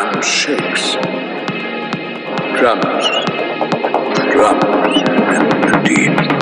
ground shakes. Drums, drums, and the deep,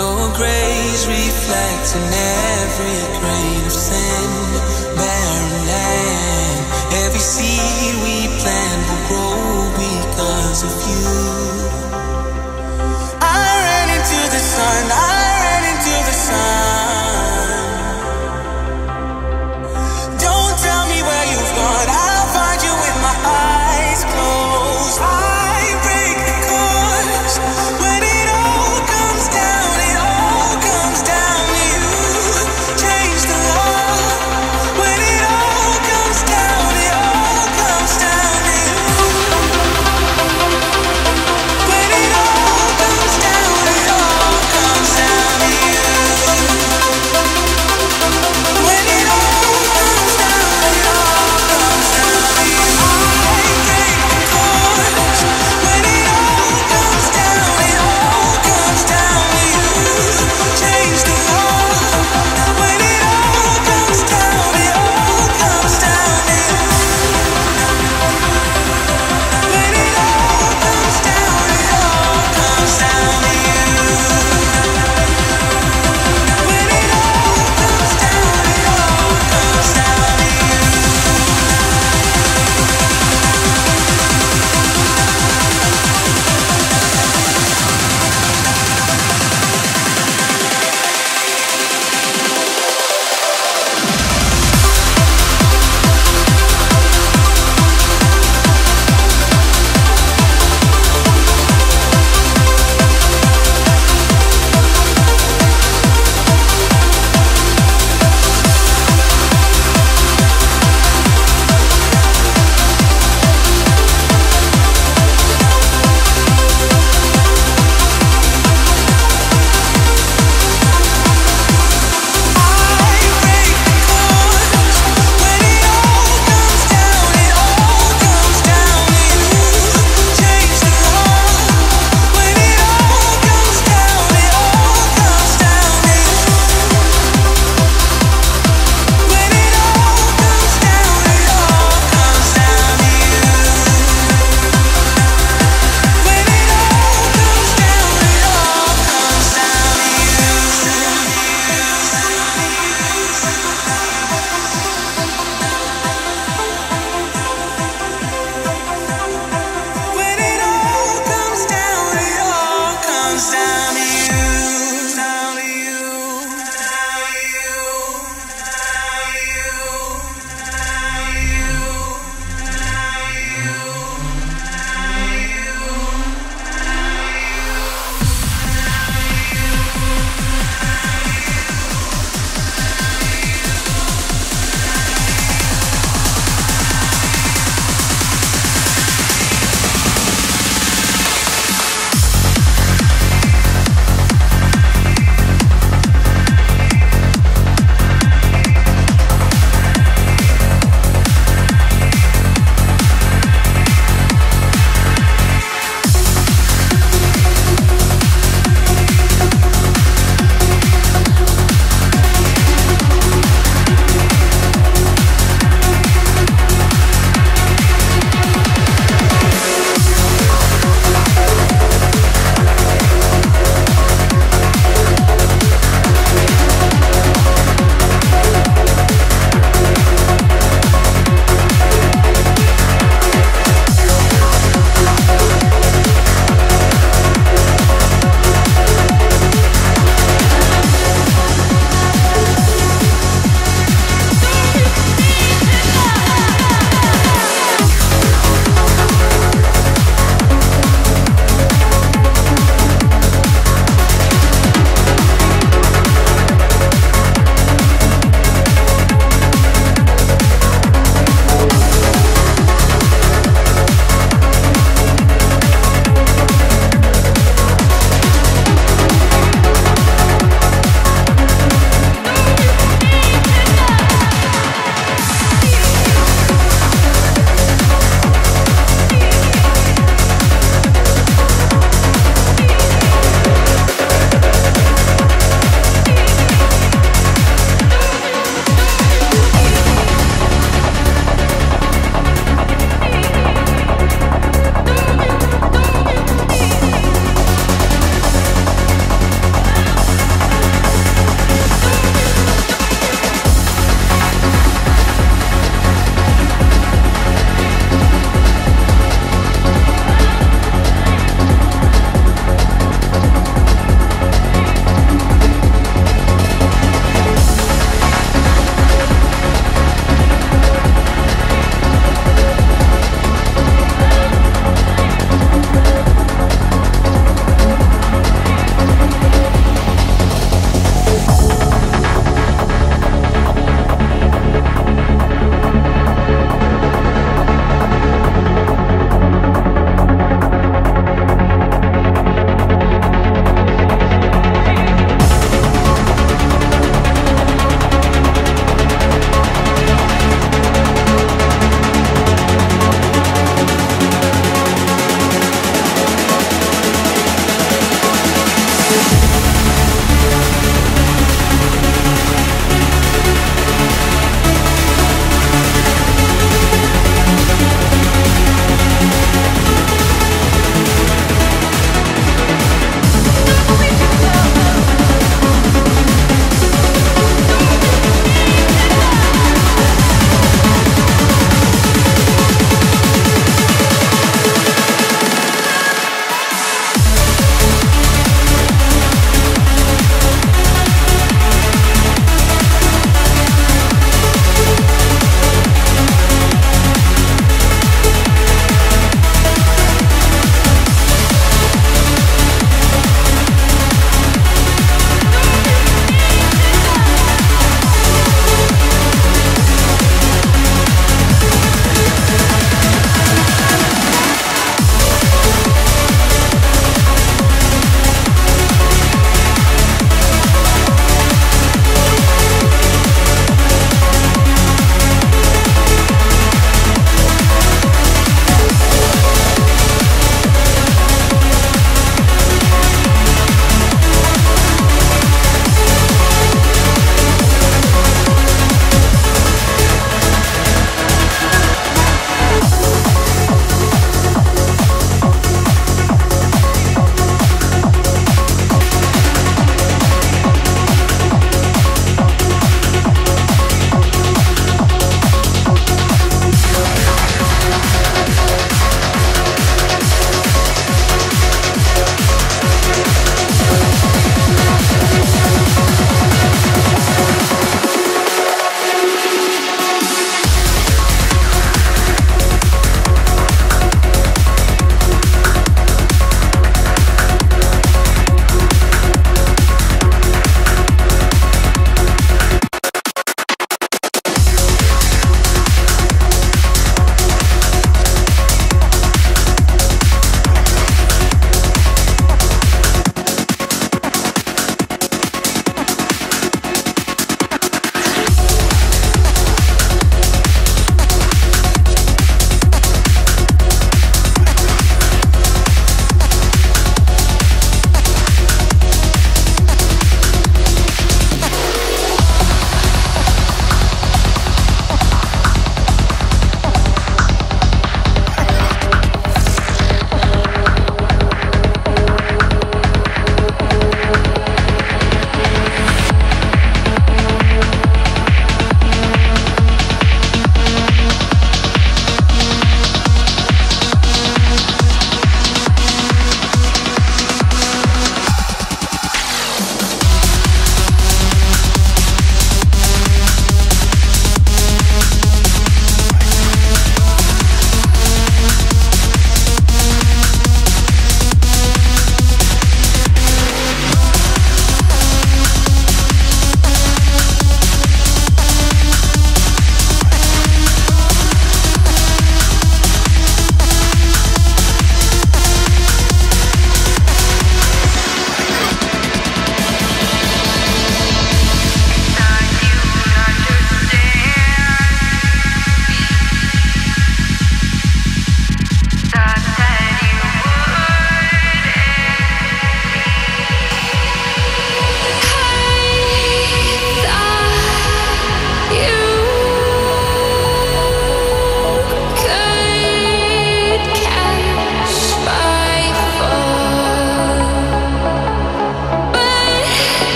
Your grace reflects in every grain of sin, barren land. Every seed we plant will grow because of you. I ran into the sun. I